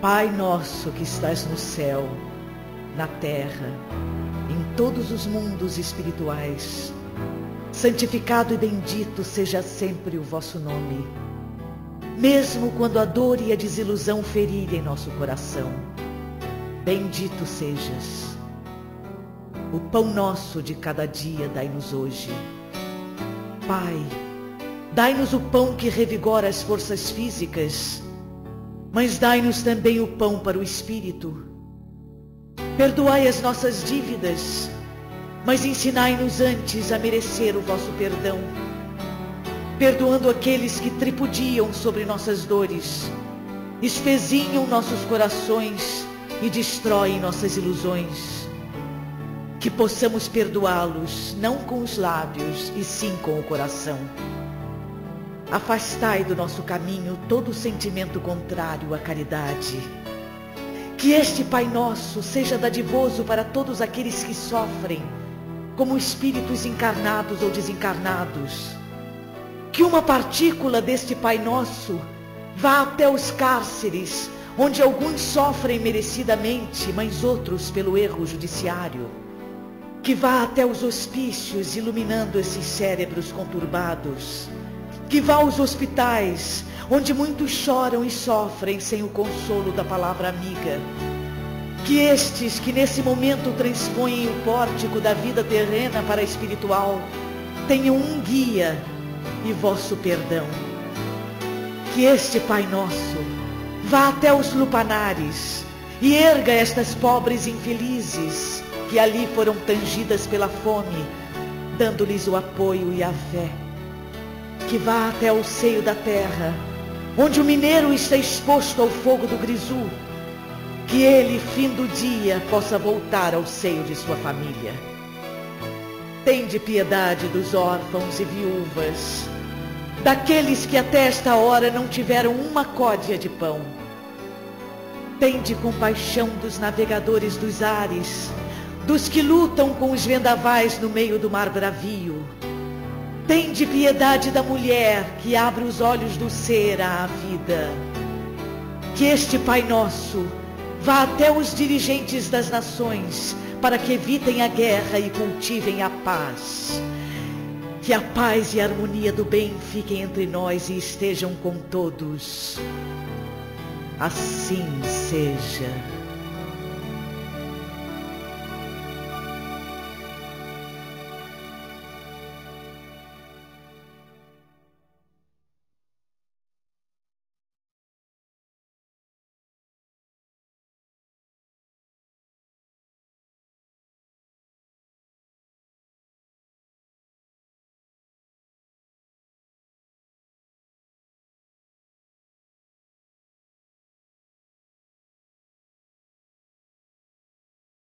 Pai nosso que estás no céu, na terra, em todos os mundos espirituais, santificado e bendito seja sempre o vosso nome. Mesmo quando a dor e a desilusão ferirem nosso coração, bendito sejas. O pão nosso de cada dia dai-nos hoje. Pai, dai-nos o pão que revigora as forças físicas mas dai-nos também o pão para o Espírito. Perdoai as nossas dívidas, mas ensinai-nos antes a merecer o vosso perdão, perdoando aqueles que tripudiam sobre nossas dores, espezinham nossos corações e destroem nossas ilusões. Que possamos perdoá-los, não com os lábios, e sim com o coração. Afastai do nosso caminho todo sentimento contrário à caridade. Que este Pai Nosso seja dadivoso para todos aqueles que sofrem, como espíritos encarnados ou desencarnados. Que uma partícula deste Pai Nosso vá até os cárceres, onde alguns sofrem merecidamente, mas outros pelo erro judiciário. Que vá até os hospícios, iluminando esses cérebros conturbados que vá aos hospitais, onde muitos choram e sofrem sem o consolo da palavra amiga. Que estes que nesse momento transpõem o pórtico da vida terrena para a espiritual, tenham um guia e vosso perdão. Que este Pai Nosso vá até os lupanares e erga estas pobres infelizes que ali foram tangidas pela fome, dando-lhes o apoio e a fé que vá até o seio da terra, onde o mineiro está exposto ao fogo do grisu, que ele, fim do dia, possa voltar ao seio de sua família. Tende piedade dos órfãos e viúvas, daqueles que até esta hora não tiveram uma códia de pão. Tende compaixão dos navegadores dos ares, dos que lutam com os vendavais no meio do mar bravio Tende piedade da mulher que abre os olhos do ser à vida. Que este Pai Nosso vá até os dirigentes das nações para que evitem a guerra e cultivem a paz. Que a paz e a harmonia do bem fiquem entre nós e estejam com todos. Assim seja.